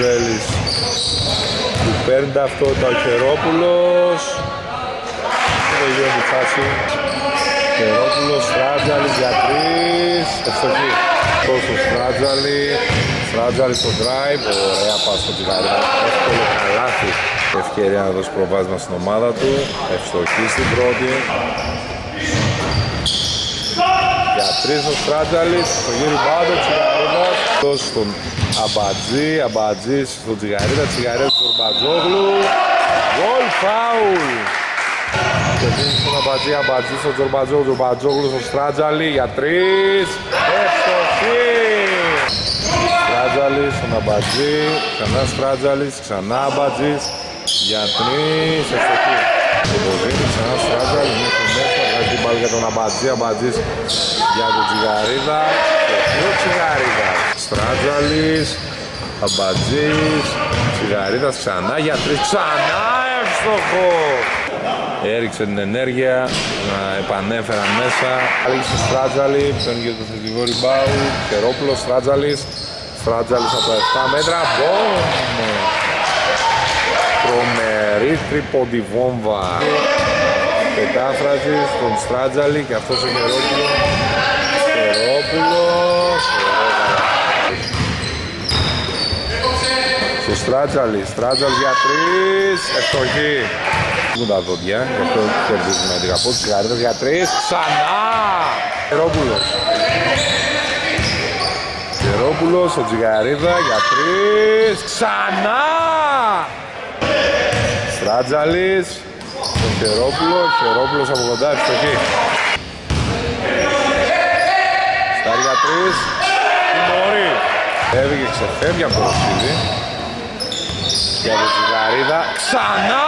Ρέλης του παίρνει ταυτότητα ο Χερόπουλος δεν γίνεται φάση. Χερόπουλος, Στράτζαλης για τρεις. Ευστοχή. Τόσο Στράτζαλη. Στράτζαλη στο drive. Ωραία πάση στο τσιγάρι Εύκολο καλάθι. Ευκαιρία να δώσει προβάσμα στην ομάδα του. Ευστοχή στην πρώτη για τρεις ο Στράτζαλης, το γύρι μπάντο, Τσιγαρίδας Τόσο στον Αμπατζή, Αμπατζής στον Τσιγαρίδα, Τσιγαρίδα στον Μπατζόγλου Γκολ φάουλ! Και δίνει στον Αμπατζή, Αμπατζή στον Τζορμπατζόγλου, Τζορμπατζόγλου στον Στράτζαλη για τρεις. Εύστοχη Στράτζαλης στον Αμπατζή, ξανά Στράτζαλης, ξανά Αμπατζής για τρεις, εύστοχη Και το δίνει ξανά Στράτζαλη, μέχρι μέσα, βγάζει την πάλι για τον Αμπατζή, Αμπατζής για τον Τσιγαρίδα. Και ο Τσιγαρίδα. Στράτζαλης Αμπατζής Τσιγαρίδας ξανά για τρεις. Ξανά εύστοχο. Έριξε την ενέργεια να επανέφεραν μέσα. Άλυξε Στράτζαλη παίρνει και το θετικό ριμπάου Κερόπουλος Στράτζαλης. Στράτζαλης από τα 7 μέτρα. Μπομ τρομερή τρίποντη βόμβα Πετάφραζης στον Στράτζαλη και αυτός ο Γερόπουλος. Γερόπουλος Στο Στράτζαλη, Στράτζαλη για τρεις Ευστοχή. Μου τα δόντια, γι' αυτό κερδίζουμε την καπό της Σιγαρίδας για τρεις Ξανά. Γερόπουλος. Γερόπουλος, ο Τζιγαρίδα για τρεις Ξανά. Στράτζαλης τον Χερόπουλος, Χερόπουλος από κοντά, ευστοχή. Στάρι για τρεις, τιμωρεί. Έβγε ξεφεύγει από το Ρωσίδη. Και από τη Γαρίδα, ξανά!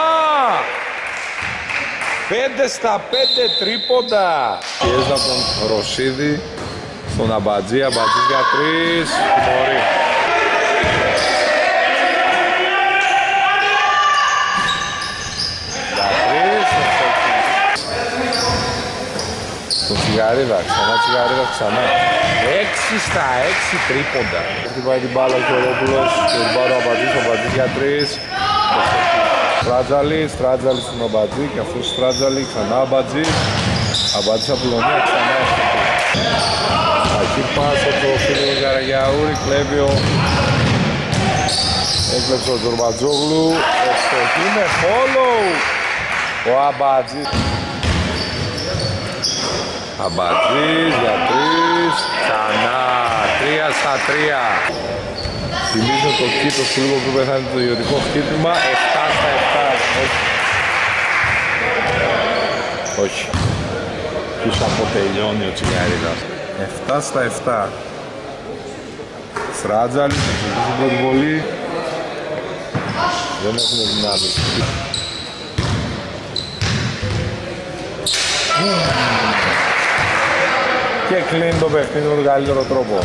Πέντε στα πέντε τρίποντα. Πιέζα από τον Ρωσίδη, στον Αμπατζή, Αμπατζής για τρεις, τιμωρεί. Στον Τσιγαρίδα, ξανά Τσιγαρίδα, ξανά. 6 στα 6 τρίποντα. Χτυπάει την μπάλα ο Χερόπουλος, και την μπάλα ο Αμπατζής, ο Αμπατζής για 3. Στράτζαλης, Στράτζαλης στον Αμπατζή και αυτός Στράτζαλη, ξανά Αμπατζής. Αμπατζής Απουλωνία, ξανά Εκεί πάσα το φίλο Καραγιαούρη, κλέβει ο Έκλεψε ο Τζορμπατζόγλου, ευστοχή με follow. Ο Αμπατζής. Αμπατζής για τρεις, ξανά, τρία στα τρία. Θυμίζω το κήτο του λίγο που πέθανε το ιδιωτικό χτύπημα, 7 στα 7. Όχι. Όχι. Τους αποτελειώνει ο Τσιγαρίδας. 7 στα 7. Στράτζαλη, θα ξεκινήσει την πρώτη βολή. Δεν έχουμε δυνάμεις. Και κλείνει το παιχνίδι με τον καλύτερο τρόπο.